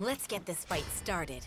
Let's get this fight started.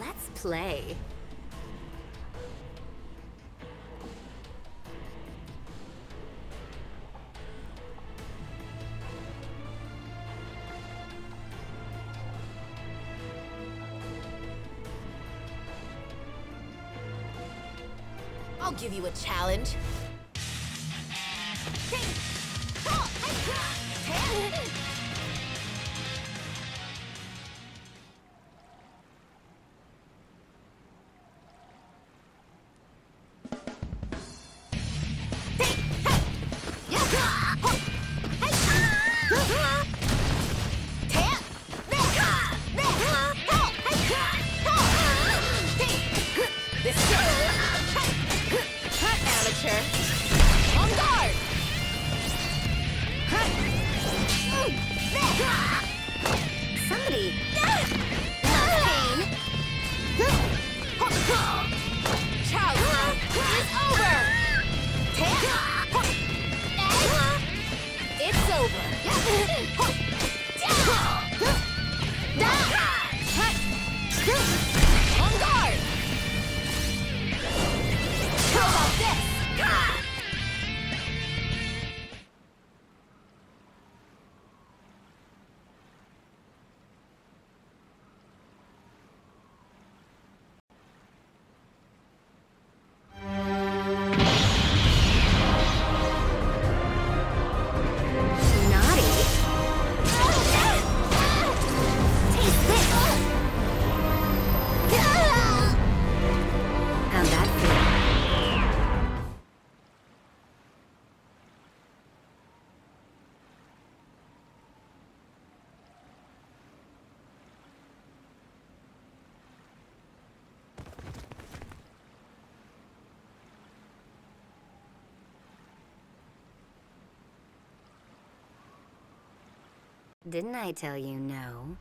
Let's play. I'll give you a challenge. Didn't I tell you no?